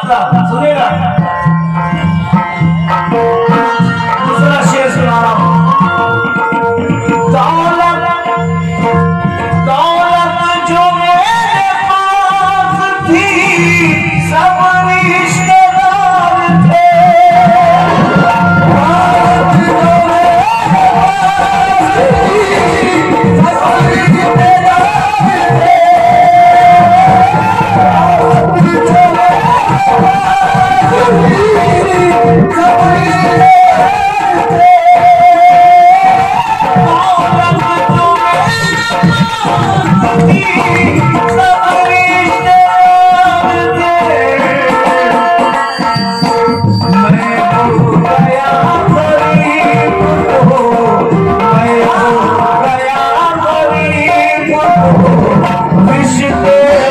是啊从那边 Worship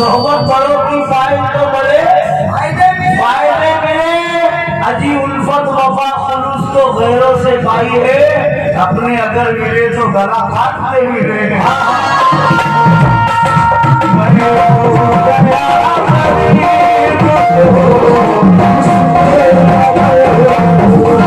सोहबत पढ़ो की फ़ाइल तो बड़े फ़ायदे मिले। अजी उल्फत वफा खुलूस तो गैरों से भाई है। अपने अगर मिले तो गला हाथ से मिले Oh,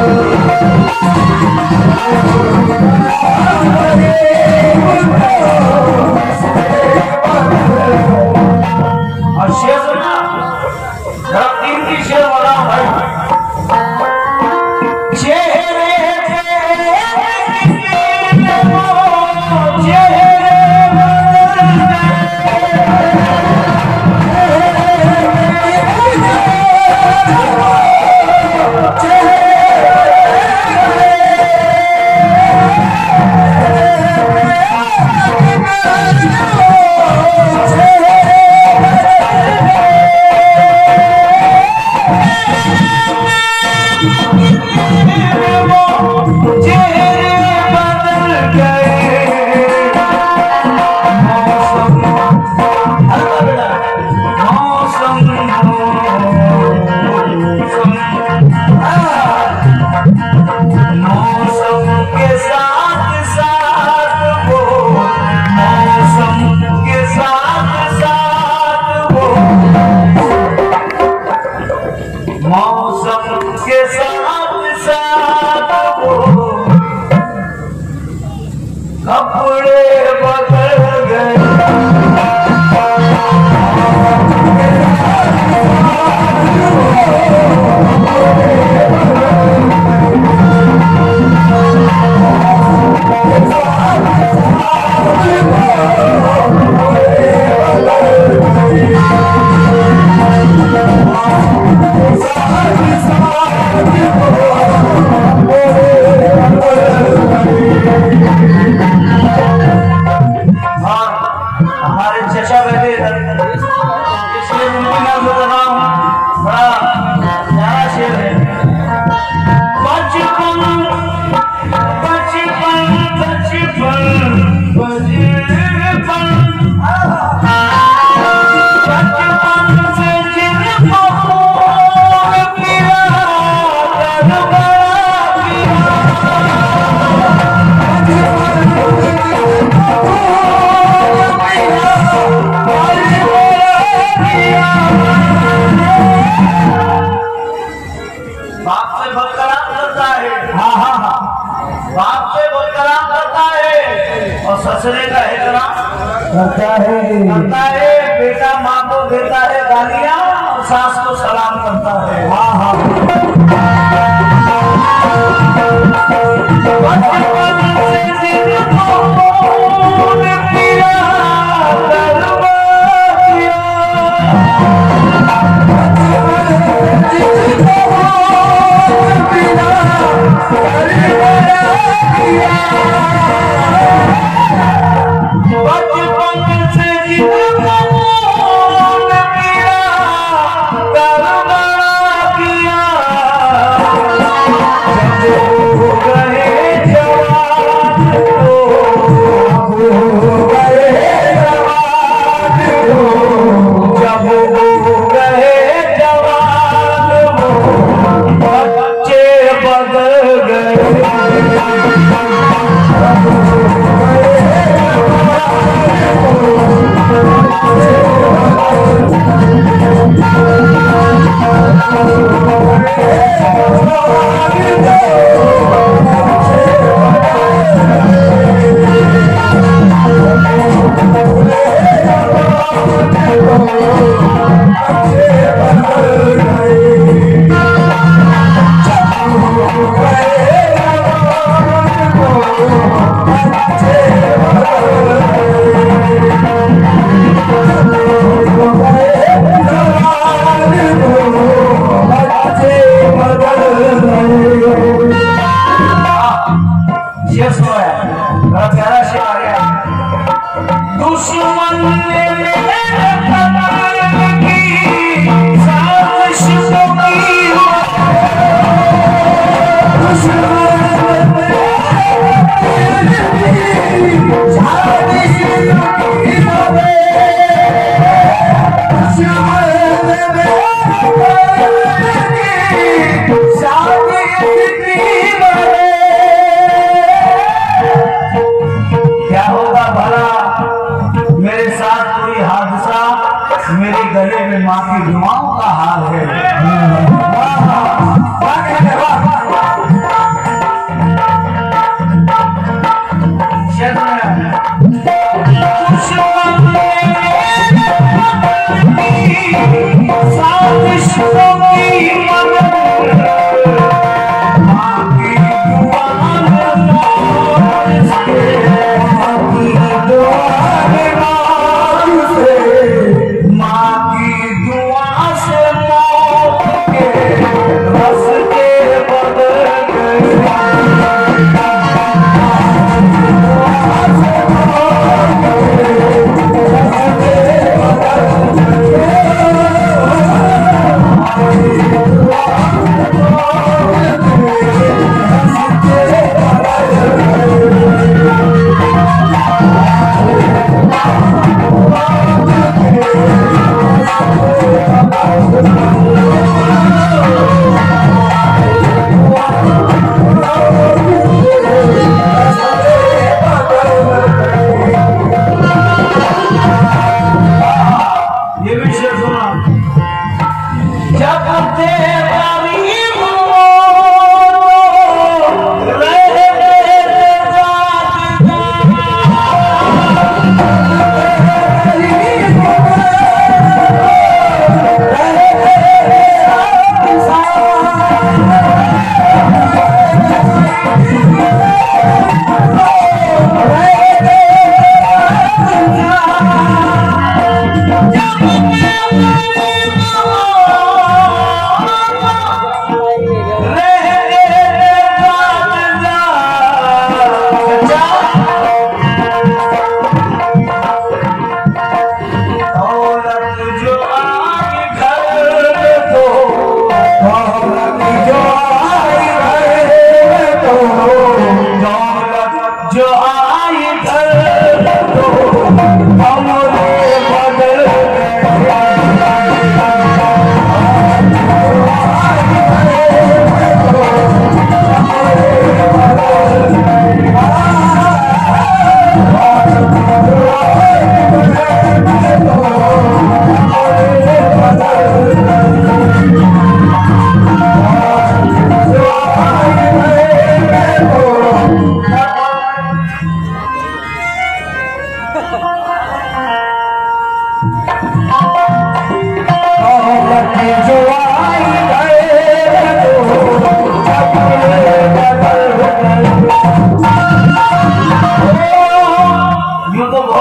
我 में,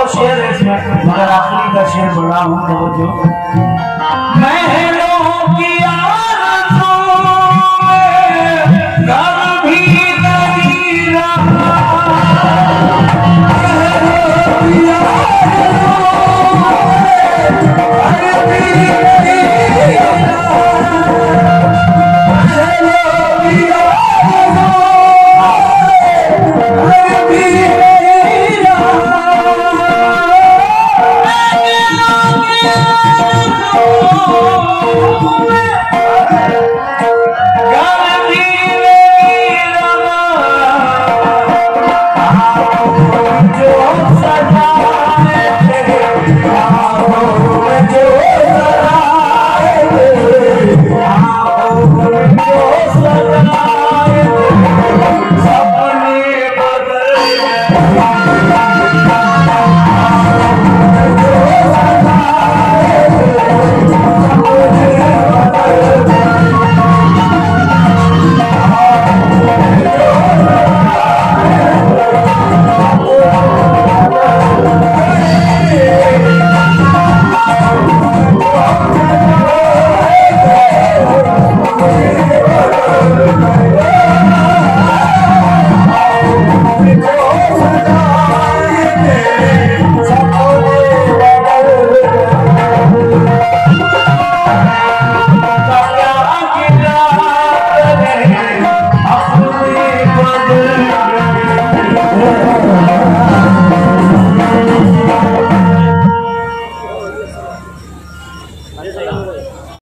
बहुत शेर है मगर आखिरी का शेर बड़ा हूँ जो मैं